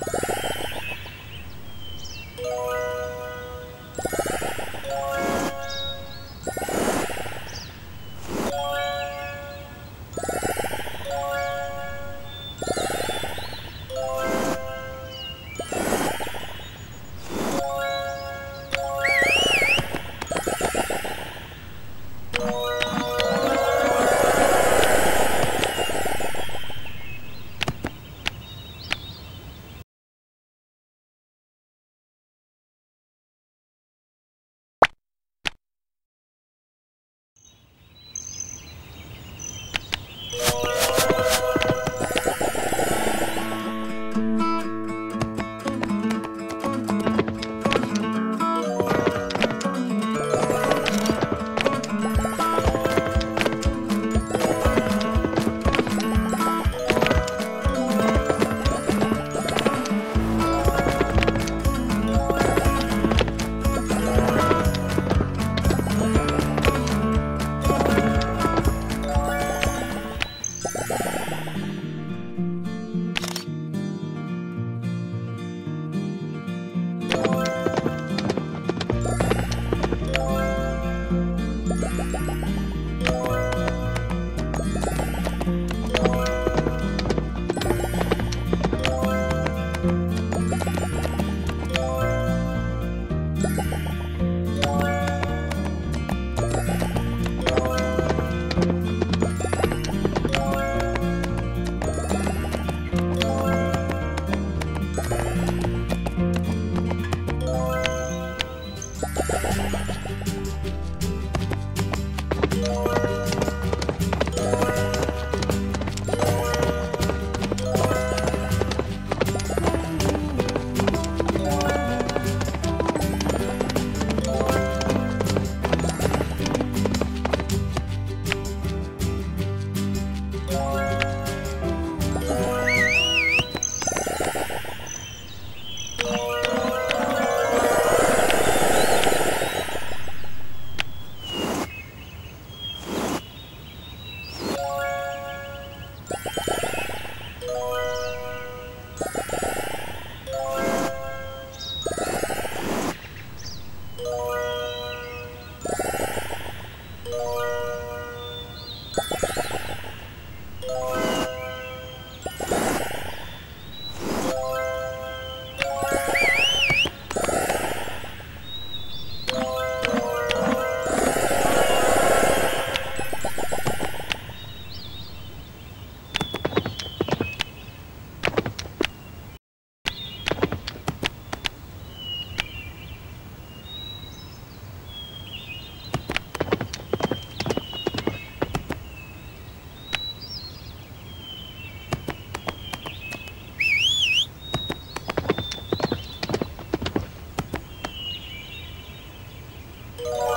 you Bye. Yeah.